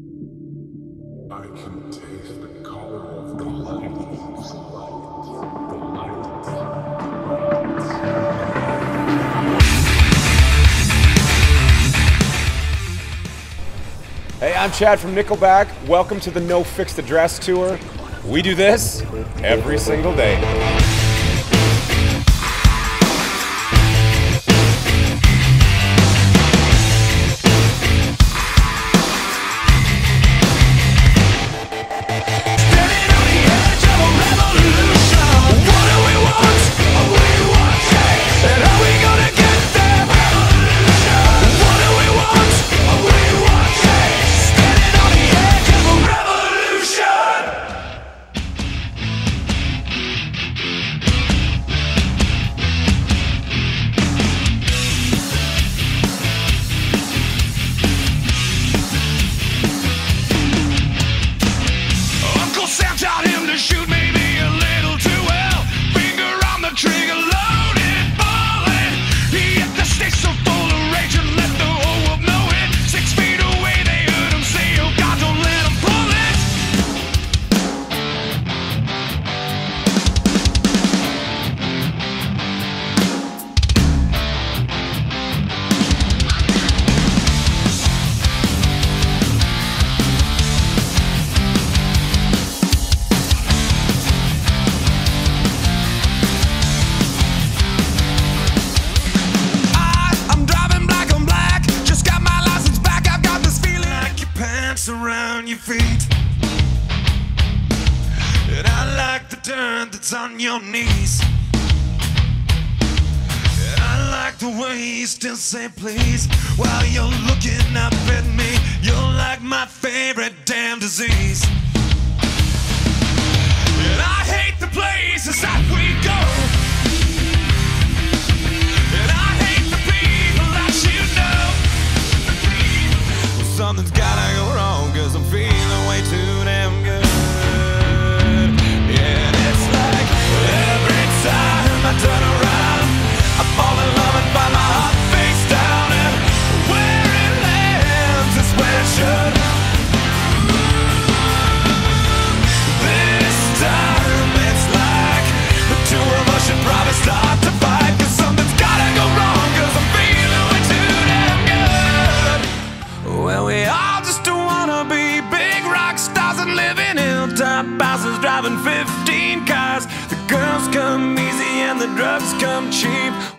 I can taste the color of the light. The light. Hey, I'm Chad from Nickelback. Welcome to the No Fixed Address Tour. We do this every single day. Feet. And I like the dirt that's on your knees. And I like the way you still say please while you're looking up at me. You're like my favorite damn disease. 15 cars. The girls come easy and the drugs come cheap.